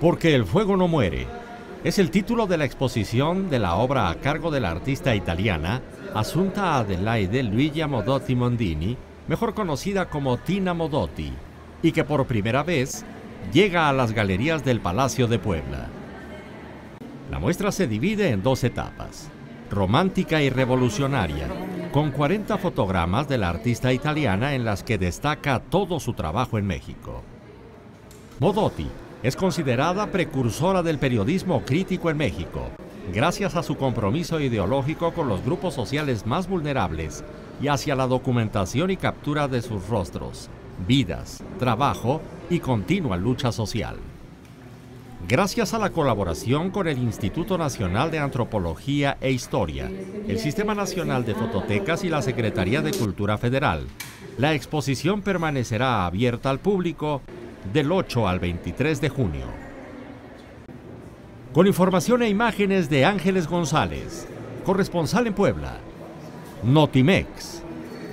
Porque el fuego no muere. Es el título de la exposición de la obra a cargo de la artista italiana Asunta Adelaide Luigi Modotti Mondini, mejor conocida como Tina Modotti, y que por primera vez llega a las galerías del Palacio de Puebla. La muestra se divide en dos etapas, romántica y revolucionaria, con 40 fotogramas de la artista italiana en las que destaca todo su trabajo en México. Modotti es considerada precursora del periodismo crítico en México, gracias a su compromiso ideológico con los grupos sociales más vulnerables y hacia la documentación y captura de sus rostros, vidas, trabajo y continua lucha social. Gracias a la colaboración con el Instituto Nacional de Antropología e Historia, el Sistema Nacional de Fototecas y la Secretaría de Cultura Federal, la exposición permanecerá abierta al público del 8 al 23 de junio. Con información e imágenes de Ángeles González, corresponsal en Puebla, Notimex.